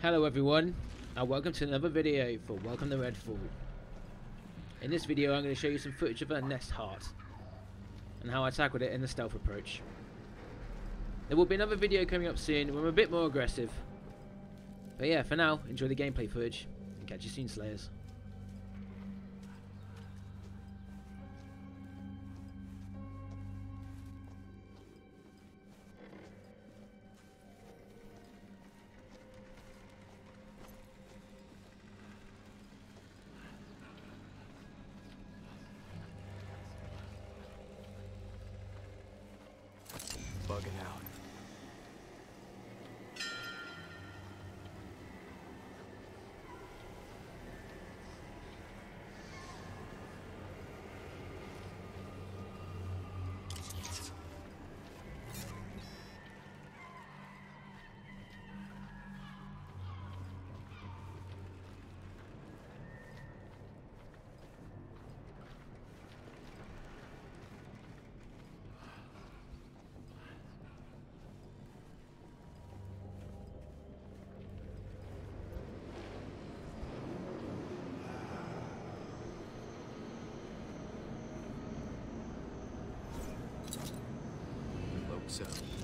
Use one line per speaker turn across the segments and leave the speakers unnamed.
Hello everyone, and welcome to another video for Welcome to Redfall. In this video I'm going to show you some footage of a nest heart, and how I tackled it in the stealth approach. There will be another video coming up soon where I'm a bit more aggressive. But yeah, for now, enjoy the gameplay footage, and catch you soon Slayers.
So.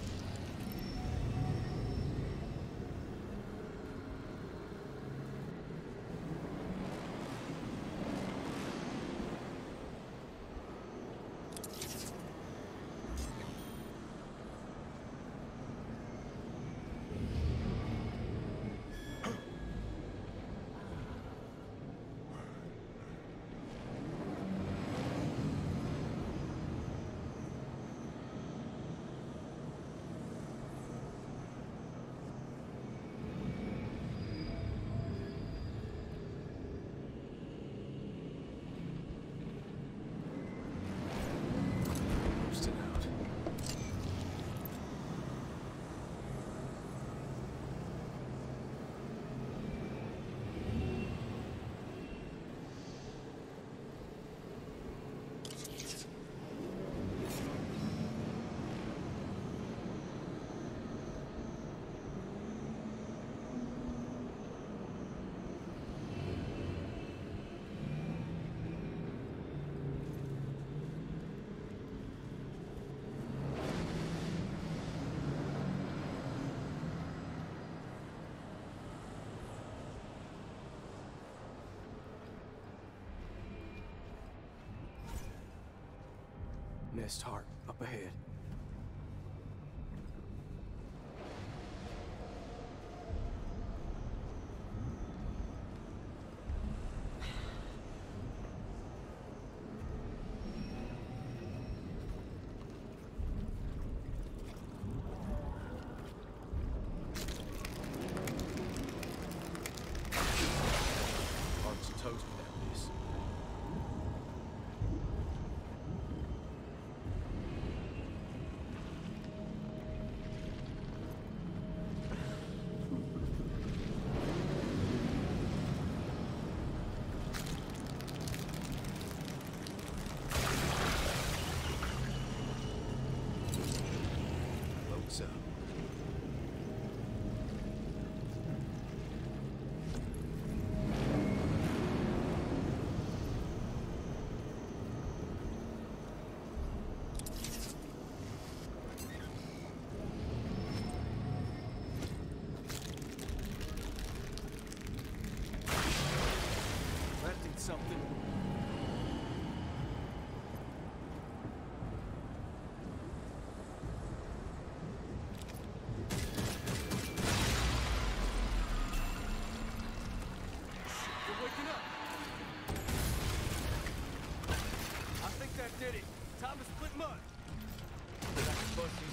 Nest heart up ahead.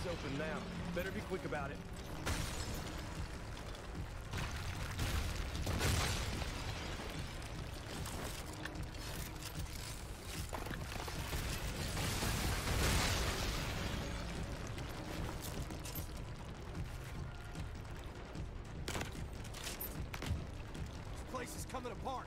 These open now. Better be quick about it. This place is coming apart.